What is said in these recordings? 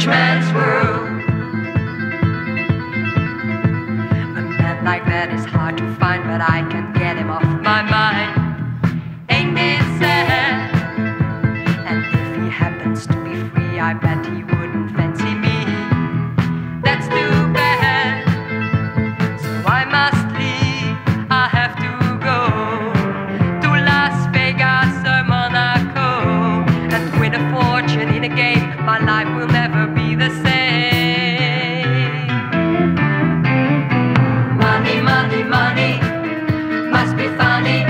rich man's world. A man like that is hard to find, but I can get him off my mind. Ain't it sad? And if he happens to be free, I bet he wouldn't fancy me. That's too bad. So I must leave. I have to go to Las Vegas or Monaco. And with a fortune in a game, my life will never the same. Money, money, money must be funny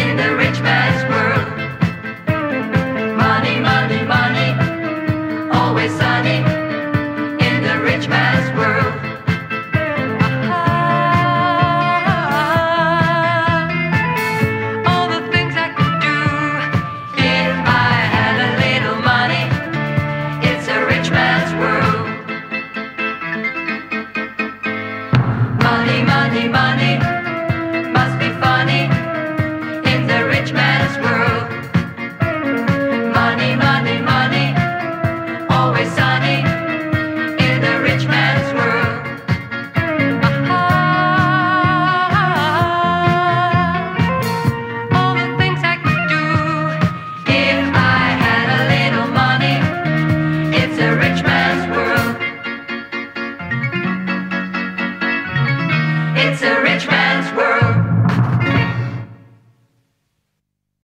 in the rich man's world. Money, money, money, always sunny It's a rich man's world.